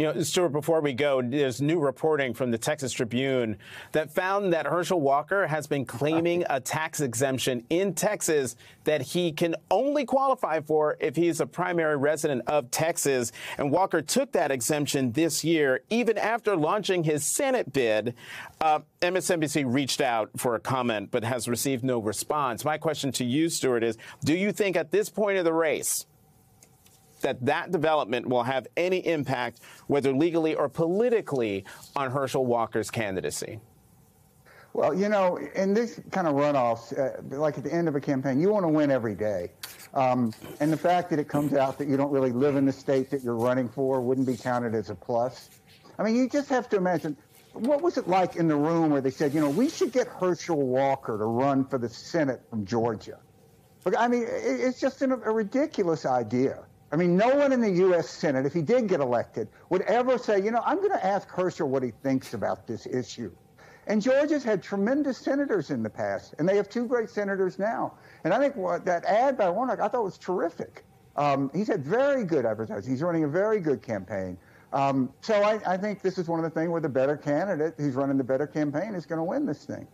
You know, Stuart, before we go, there's new reporting from the Texas Tribune that found that Herschel Walker has been claiming a tax exemption in Texas that he can only qualify for if he's a primary resident of Texas. And Walker took that exemption this year, even after launching his Senate bid. Uh, MSNBC reached out for a comment, but has received no response. My question to you, Stuart, is do you think at this point of the race, that that development will have any impact, whether legally or politically, on Herschel Walker's candidacy? Well, you know, in this kind of runoffs, uh, like at the end of a campaign, you want to win every day. Um, and the fact that it comes out that you don't really live in the state that you're running for wouldn't be counted as a plus. I mean, you just have to imagine what was it like in the room where they said, you know, we should get Herschel Walker to run for the Senate from Georgia? I mean, it's just a ridiculous idea. I mean, no one in the U.S. Senate, if he did get elected, would ever say, you know, I'm going to ask Herschel what he thinks about this issue. And Georgia's had tremendous senators in the past, and they have two great senators now. And I think what, that ad by Warnock I thought was terrific. Um, he's had very good advertising. He's running a very good campaign. Um, so I, I think this is one of the things where the better candidate who's running the better campaign is going to win this thing.